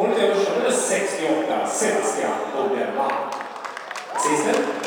Hon är 68, görs och den 68, Sebastian Sisten,